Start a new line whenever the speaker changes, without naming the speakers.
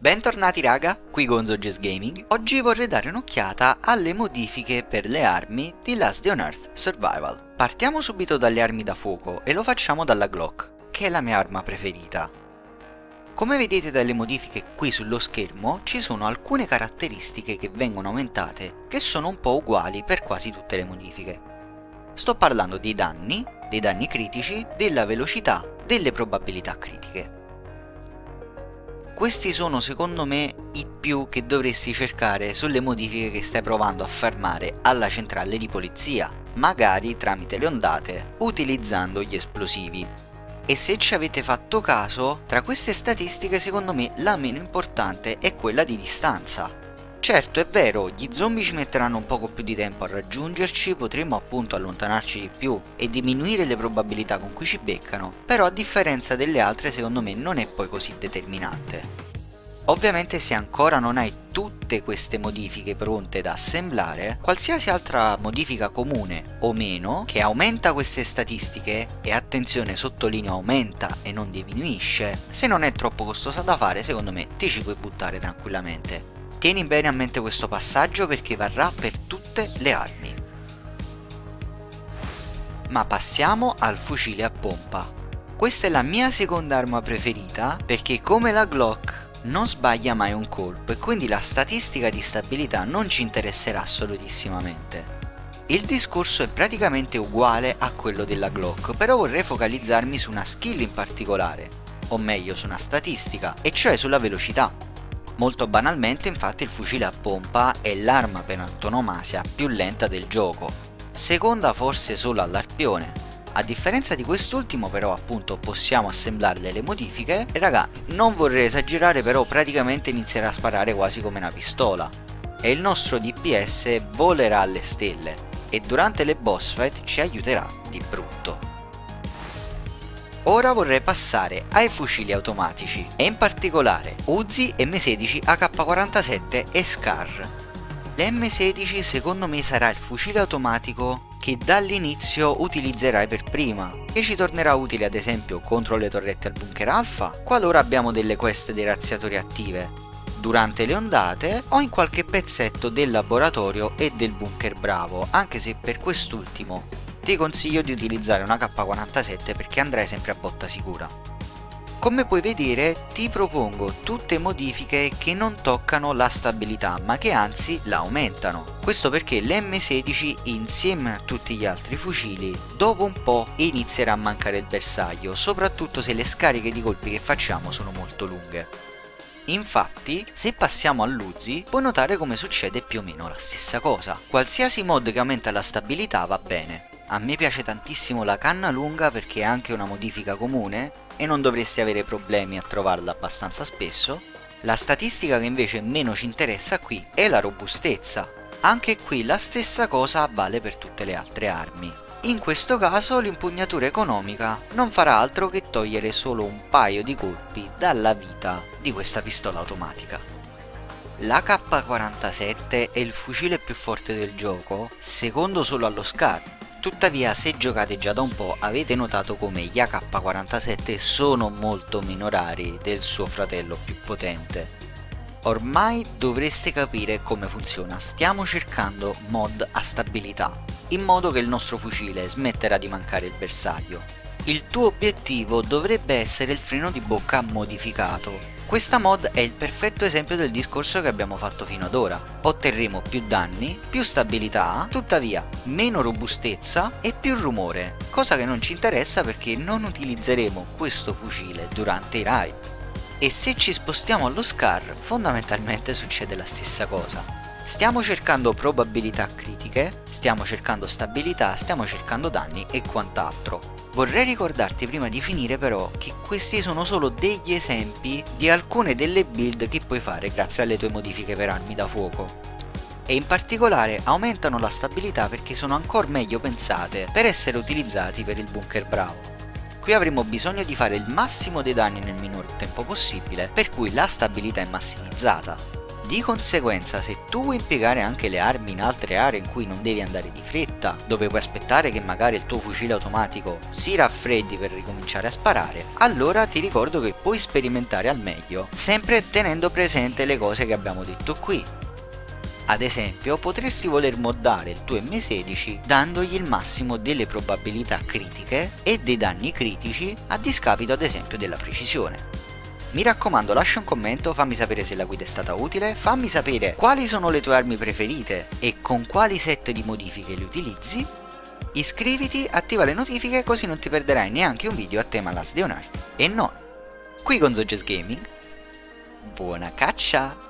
Bentornati raga, qui Gonzo Jazz Gaming. Oggi vorrei dare un'occhiata alle modifiche per le armi di Last Day on Earth Survival. Partiamo subito dalle armi da fuoco e lo facciamo dalla Glock, che è la mia arma preferita. Come vedete dalle modifiche qui sullo schermo, ci sono alcune caratteristiche che vengono aumentate che sono un po' uguali per quasi tutte le modifiche. Sto parlando dei danni, dei danni critici, della velocità, delle probabilità critiche. Questi sono secondo me i più che dovresti cercare sulle modifiche che stai provando a farmare alla centrale di polizia, magari tramite le ondate, utilizzando gli esplosivi. E se ci avete fatto caso, tra queste statistiche secondo me la meno importante è quella di distanza. Certo, è vero, gli zombie ci metteranno un poco più di tempo a raggiungerci, potremo appunto allontanarci di più e diminuire le probabilità con cui ci beccano, però a differenza delle altre secondo me non è poi così determinante. Ovviamente se ancora non hai tutte queste modifiche pronte da assemblare, qualsiasi altra modifica comune o meno che aumenta queste statistiche, e attenzione sottolineo aumenta e non diminuisce, se non è troppo costosa da fare secondo me ti ci puoi buttare tranquillamente. Tieni bene a mente questo passaggio perché varrà per tutte le armi. Ma passiamo al fucile a pompa. Questa è la mia seconda arma preferita perché come la Glock non sbaglia mai un colpo e quindi la statistica di stabilità non ci interesserà assolutissimamente. Il discorso è praticamente uguale a quello della Glock, però vorrei focalizzarmi su una skill in particolare, o meglio su una statistica, e cioè sulla velocità. Molto banalmente infatti il fucile a pompa è l'arma per antonomasia più lenta del gioco, seconda forse solo all'arpione. A differenza di quest'ultimo però appunto possiamo assemblarle le modifiche e raga non vorrei esagerare però praticamente inizierà a sparare quasi come una pistola e il nostro DPS volerà alle stelle e durante le boss fight ci aiuterà di brutto. Ora vorrei passare ai fucili automatici e in particolare Uzi M16 AK-47 e SCAR. L'M16 secondo me sarà il fucile automatico che dall'inizio utilizzerai per prima e ci tornerà utile ad esempio contro le torrette al bunker alfa qualora abbiamo delle quest dei razziatori attive durante le ondate o in qualche pezzetto del laboratorio e del bunker bravo anche se per quest'ultimo ti consiglio di utilizzare una K47 perché andrai sempre a botta sicura. Come puoi vedere ti propongo tutte modifiche che non toccano la stabilità ma che anzi la aumentano. Questo perché l'M16 insieme a tutti gli altri fucili dopo un po' inizierà a mancare il bersaglio soprattutto se le scariche di colpi che facciamo sono molto lunghe. Infatti, se passiamo all'Uzi, puoi notare come succede più o meno la stessa cosa. Qualsiasi mod che aumenta la stabilità va bene, a me piace tantissimo la canna lunga perché è anche una modifica comune e non dovresti avere problemi a trovarla abbastanza spesso. La statistica che invece meno ci interessa qui è la robustezza. Anche qui la stessa cosa vale per tutte le altre armi. In questo caso l'impugnatura economica non farà altro che togliere solo un paio di colpi dalla vita di questa pistola automatica. La K47 è il fucile più forte del gioco, secondo solo allo SCAR, Tuttavia se giocate già da un po' avete notato come gli AK-47 sono molto meno rari del suo fratello più potente. Ormai dovreste capire come funziona, stiamo cercando mod a stabilità, in modo che il nostro fucile smetterà di mancare il bersaglio. Il tuo obiettivo dovrebbe essere il freno di bocca modificato, questa mod è il perfetto esempio del discorso che abbiamo fatto fino ad ora. Otterremo più danni, più stabilità, tuttavia meno robustezza e più rumore, cosa che non ci interessa perché non utilizzeremo questo fucile durante i raid. E se ci spostiamo allo SCAR, fondamentalmente succede la stessa cosa. Stiamo cercando probabilità critiche, stiamo cercando stabilità, stiamo cercando danni e quant'altro. Vorrei ricordarti prima di finire però che questi sono solo degli esempi di alcune delle build che puoi fare grazie alle tue modifiche per armi da fuoco. E in particolare aumentano la stabilità perché sono ancora meglio pensate per essere utilizzati per il bunker bravo. Qui avremo bisogno di fare il massimo dei danni nel minor tempo possibile, per cui la stabilità è massimizzata. Di conseguenza se tu vuoi impiegare anche le armi in altre aree in cui non devi andare di fretta, dove puoi aspettare che magari il tuo fucile automatico si raffreddi per ricominciare a sparare, allora ti ricordo che puoi sperimentare al meglio, sempre tenendo presente le cose che abbiamo detto qui. Ad esempio, potresti voler moddare il tuo M16 dandogli il massimo delle probabilità critiche e dei danni critici a discapito ad esempio della precisione. Mi raccomando lascia un commento, fammi sapere se la guida è stata utile, fammi sapere quali sono le tue armi preferite e con quali set di modifiche le utilizzi. Iscriviti, attiva le notifiche così non ti perderai neanche un video a tema Last Day on Earth e non. Qui con Zoges Gaming, buona caccia!